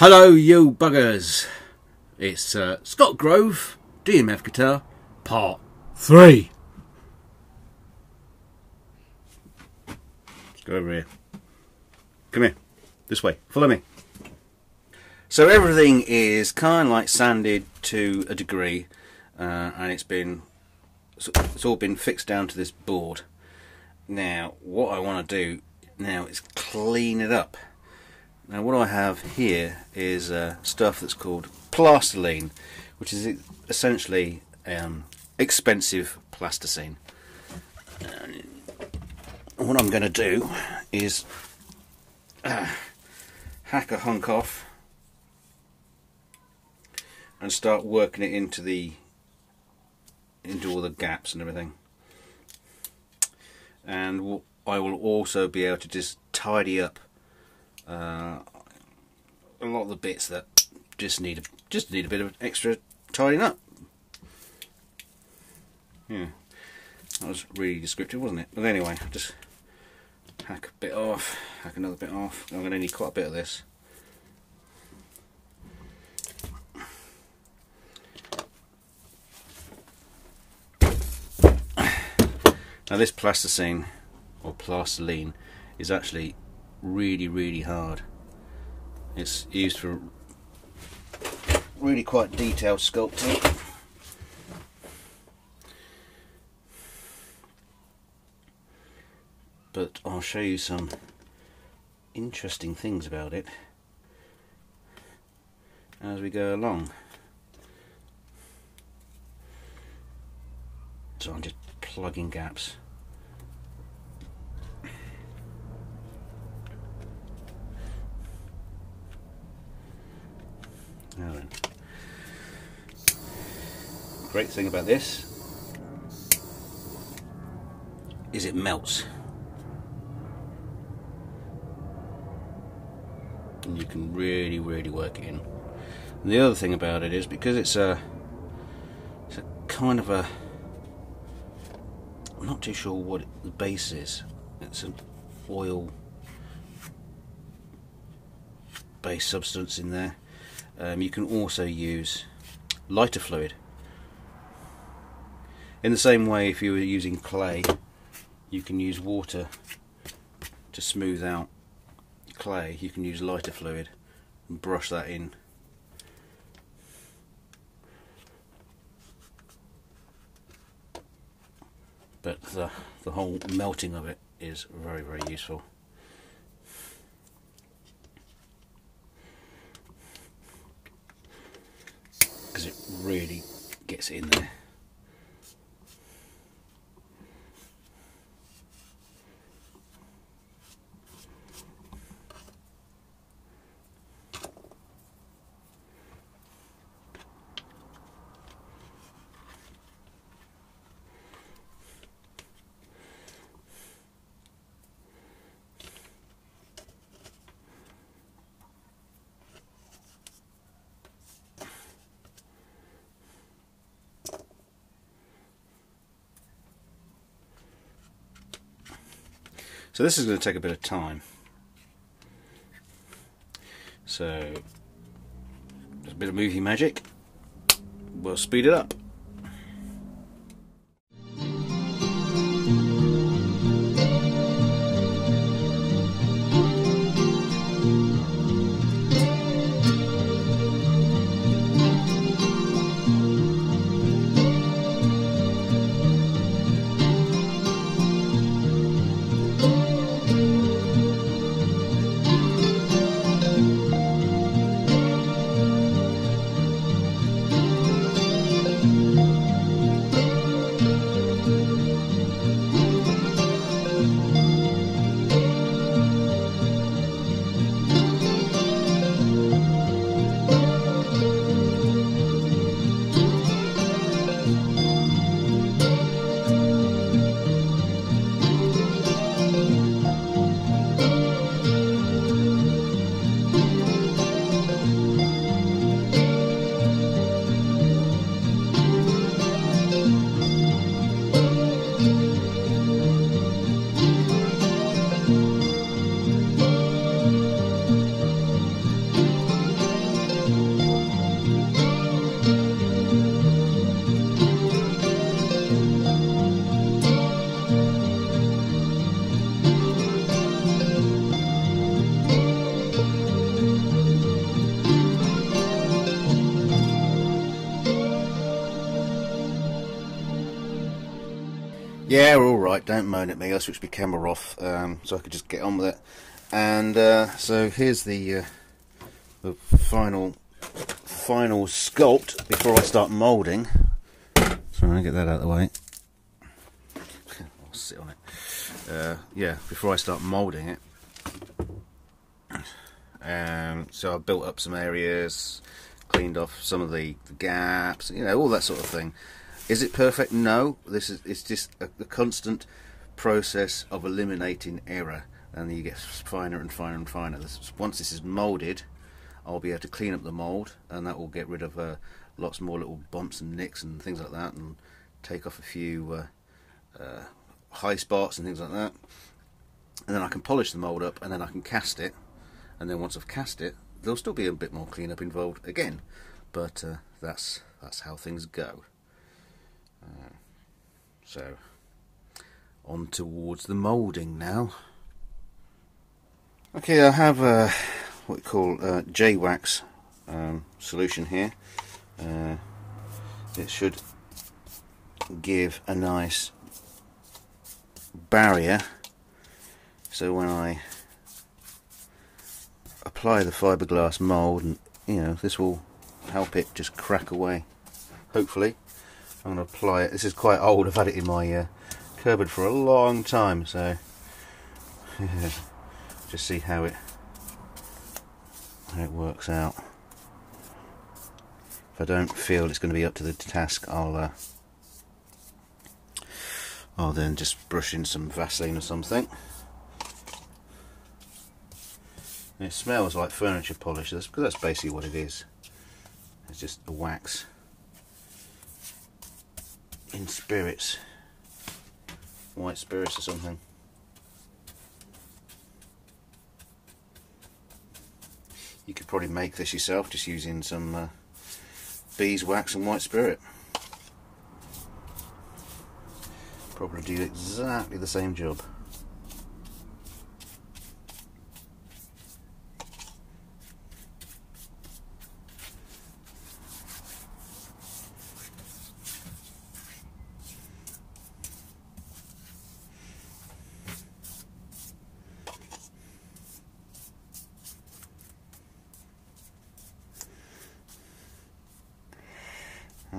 Hello, you buggers. It's uh, Scott Grove, DMF Guitar, part three. Let's go over here. Come here. This way. Follow me. So everything is kind of like sanded to a degree, uh, and it's been it's all been fixed down to this board. Now, what I want to do now is clean it up. Now, what I have here is uh, stuff that's called plastiline, which is essentially um, expensive plasticine. And what I'm going to do is uh, hack a hunk off and start working it into the into all the gaps and everything and I will also be able to just tidy up uh, a lot of the bits that just need a, just need a bit of extra tidying up. Yeah. That was really descriptive wasn't it? But anyway just hack a bit off hack another bit off. I'm going to need quite a bit of this. Now this plasticine or plastiline is actually really really hard. It's used for really quite detailed sculpting. But I'll show you some interesting things about it as we go along. So I'm just plugging gaps. Great thing about this is it melts. And you can really, really work it in. And the other thing about it is because it's a, it's a kind of a I'm not too sure what the base is. It's an oil based substance in there. Um, you can also use lighter fluid. In the same way if you were using clay you can use water to smooth out clay. You can use lighter fluid and brush that in. But the, the whole melting of it is very very useful because it really gets in there So this is going to take a bit of time. So, a bit of movie magic. We'll speed it up. Yeah, we're all right. Don't moan at me. I'll switch my camera off um, so I could just get on with it. And uh, so here's the uh, the final final sculpt before I start moulding. So I'm gonna get that out of the way. I'll sit on it. Uh, yeah, before I start moulding it. Um, so I built up some areas, cleaned off some of the gaps, you know, all that sort of thing. Is it perfect? No. This is it's just a, constant process of eliminating error, and you get finer and finer and finer. This, once this is moulded, I'll be able to clean up the mould, and that will get rid of uh, lots more little bumps and nicks and things like that, and take off a few uh, uh, high spots and things like that. And then I can polish the mould up, and then I can cast it. And then once I've cast it, there'll still be a bit more cleanup involved again, but uh, that's that's how things go. So, on towards the moulding now. Okay, I have uh, what we call uh, J-Wax um, solution here. Uh, it should give a nice barrier so when I apply the fiberglass mould and you know this will help it just crack away hopefully I'm going to apply it. This is quite old. I've had it in my uh, cupboard for a long time, so just see how it how it works out. If I don't feel it's going to be up to the task, I'll uh, I'll then just brush in some Vaseline or something. It smells like furniture polish, because that's basically what it is. It's just a wax in spirits, white spirits or something. You could probably make this yourself just using some uh, beeswax and white spirit. Probably do exactly the same job.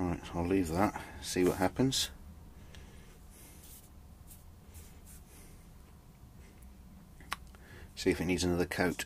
Alright, I'll leave that, see what happens. See if it needs another coat.